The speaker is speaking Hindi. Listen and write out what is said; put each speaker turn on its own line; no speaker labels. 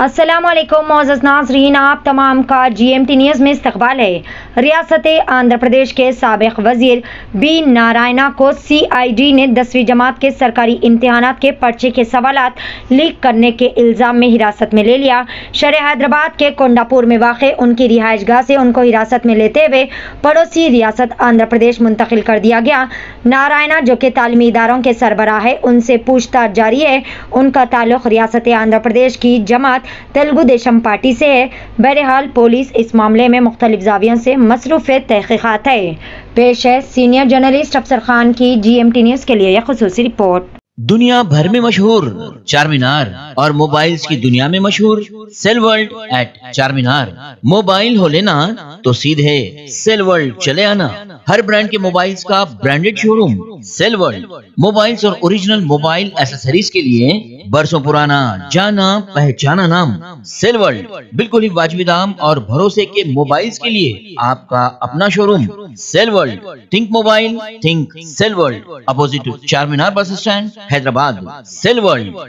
असलम मोज़ नाजरीन आप तमाम का जी एम टी न्यूज़ में इस्तकबाल है। रियासत आंध्र प्रदेश के सबक वज़ीर बी नारायणा को सी आई डी ने दसवीं जमात के सरकारी इम्तहान के पर्चे के सवाल लीक करने के इल्ज़ाम में हिरासत में ले लिया। शहर हैदराबाद के कोंडापुर में वाक़ उनकी रिहाइश गाह से उनको हिरासत में लेते हुए पड़ोसी रियासत आंध्र प्रदेश मुंतकिल कर दिया गया। नारायणा, जो कि तालीमी इदारों के सरबराह है, उनसे पूछताछ जारी है। उनका ताल्लुक रियासत आंध्र प्रदेश की जमात तेलुगु देशम पार्टी से है। बहरहाल पुलिस इस मामले में मुख्तलिफ़ जावियों से मसरूफ़ तहकीक़ात है। पेश है सीनियर जर्नलिस्ट अफसर खान की जी एम टी न्यूज़ के लिए खसूसी रिपोर्ट।
दुनिया भर में मशहूर चार मीनार और मोबाइल्स की दुनिया में मशहूर सेल वर्ल्ड एट चार मीनार मोबाइल हो लेना तो सीधे सेल वर्ल्ड चले आना। हर ब्रांड के मोबाइल्स का branded showroom cell world. Mobiles और ओरिजिनल मोबाइल एसेसरीज के लिए बरसों पुराना जाना, पहचाना नाम सेल वर्ल्ड बिल्कुल ही वाजबी दाम और भरोसे के मोबाइल्स के लिए आपका अपना showroom cell world think mobile think cell world opposite Charminar bus stand Hyderabad cell world